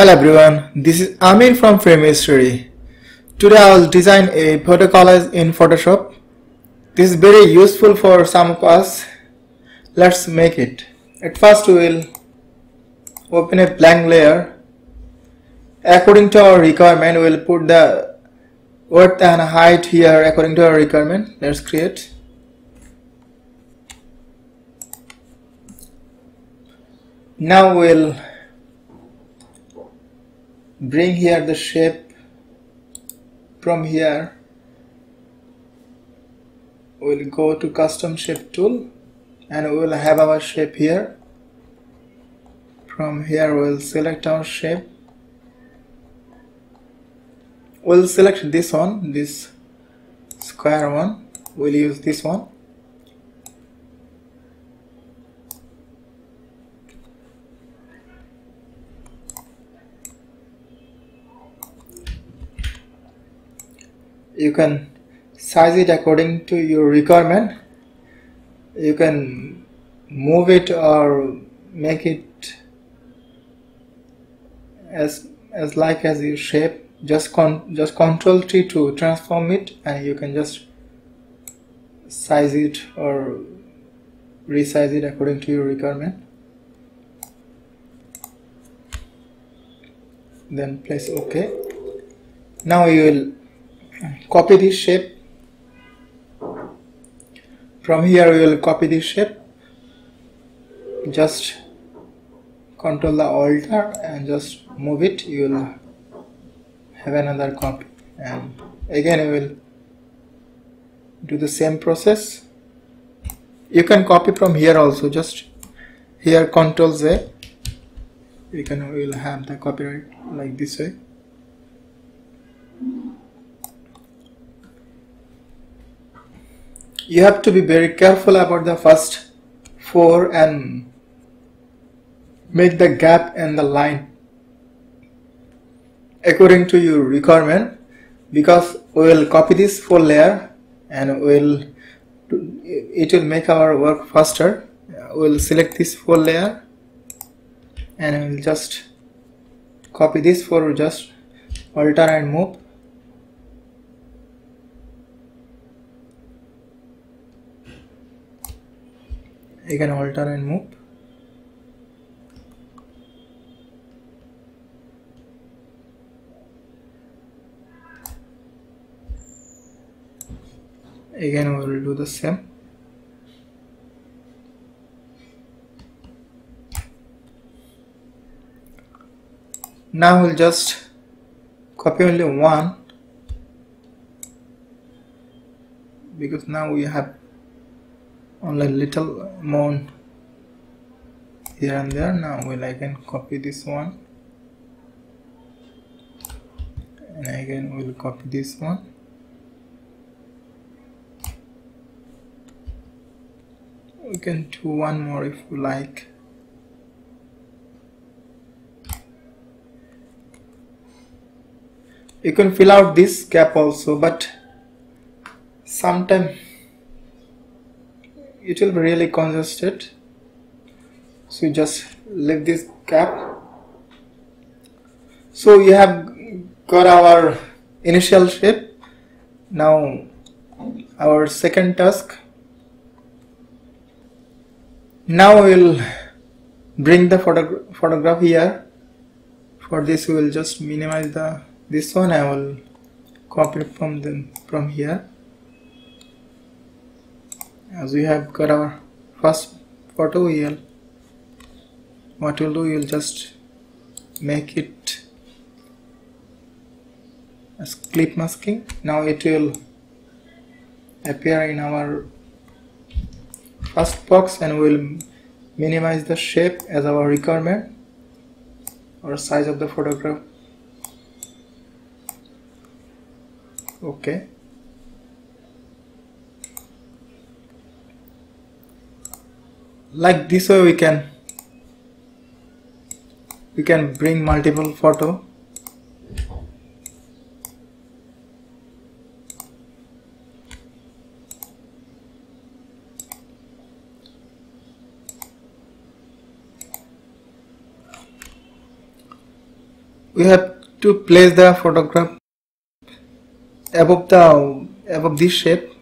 Hello everyone, this is Amin from Framing Story. Today I will design a photo collage in Photoshop. This is very useful for some of us. Let's make it. At first we will open a blank layer. According to our requirement we will put the width and height here according to our requirement. Let's create. Now we'll bring here the shape from here. We'll go to custom shape tool and we will have our shape here. From here we'll select our shape. We'll select this one this square one. We'll use this one you can size it according to your requirement. You can move it or make it as as like as your shape. Just con just control T to transform it and you can just size it or resize it according to your requirement. Then press ok. Now you will copy this shape. From here we will copy this shape. Just control the alter and just move it. You will have another copy. And again we will do the same process. You can copy from here also. Just here control Z. You can will have the copyright like this way you have to be very careful about the first four and make the gap and the line. According to your requirement because we will copy this four layer and we'll it will make our work faster. We'll select this four layer and we'll just copy this for just alter and move you can alter and move. Again we will do the same. Now we'll just copy only one because now we have only little amount here and there. Now well I can copy this one. And again we'll copy this one. We can do one more if you like. You can fill out this gap also but sometime it will be really congested. So you just leave this cap. So you have got our initial shape. Now our second task. Now we'll bring the photo photograph here. For this we will just minimize the this one. I will copy from them from here as we have got our first photo we'll what you'll do you'll just make it as clip masking. Now it will appear in our first box and we'll minimize the shape as our requirement or size of the photograph. Okay like this way we can we can bring multiple photo. We have to place the photograph above the above this shape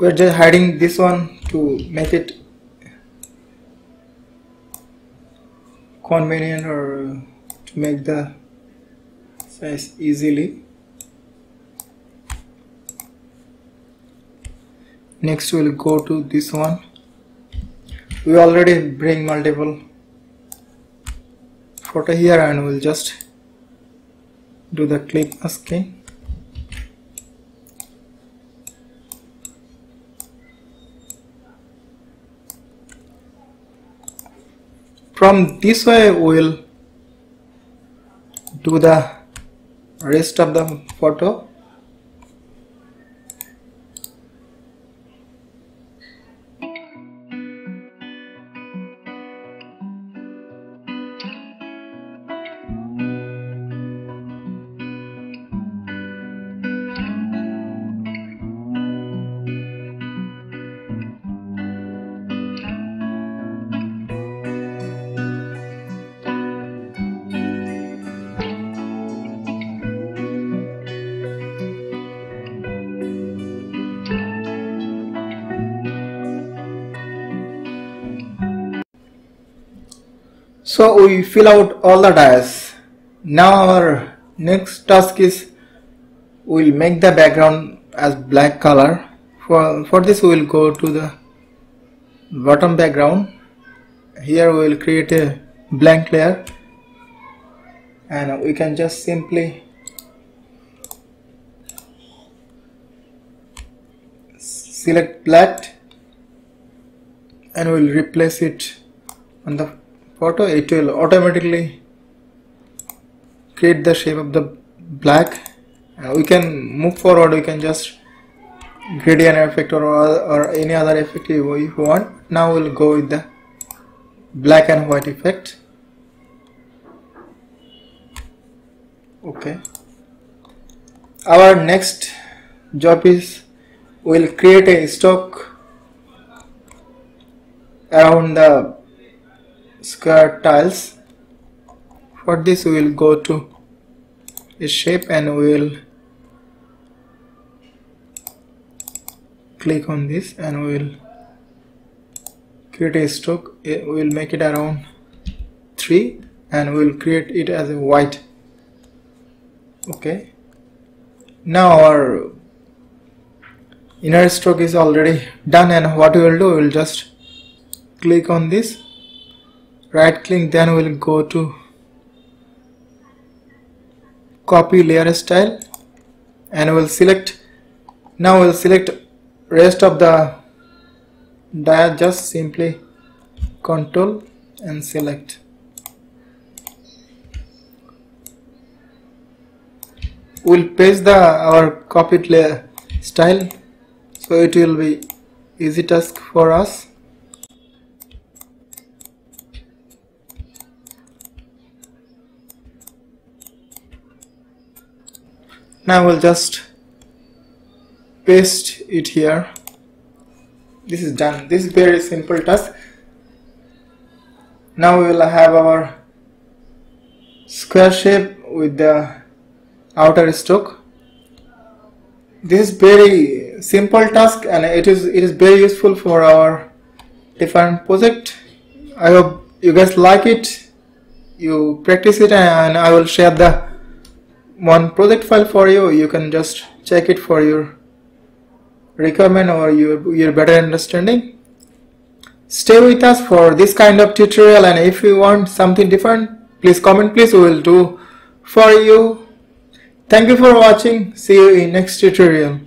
we're just hiding this one to make it convenient or to make the size easily. Next we'll go to this one. We already bring multiple photo here and we'll just do the clip masking from this way we'll do the rest of the photo So we fill out all the dias. Now our next task is we'll make the background as black color. For, for this we will go to the bottom background. Here we will create a blank layer and we can just simply select black and we'll replace it on the photo it will automatically create the shape of the black. Uh, we can move forward we can just gradient effect or, or any other effect you want. Now we'll go with the black and white effect. Okay. Our next job is we'll create a stroke around the square tiles. For this we will go to a shape and we will click on this and we will create a stroke. We will make it around 3 and we will create it as a white. Okay. Now our inner stroke is already done and what we will do we will just click on this right click then we'll go to copy layer style and we'll select now we'll select rest of the dia just simply control and select. We'll paste the our copied layer style so it will be easy task for us now we'll just paste it here. This is done. This is very simple task. Now we will have our square shape with the outer stroke. This is very simple task and it is it is very useful for our different project. I hope you guys like it. You practice it and i will share the one project file for you you can just check it for your requirement or your, your better understanding. Stay with us for this kind of tutorial and if you want something different please comment please we will do for you. Thank you for watching. See you in next tutorial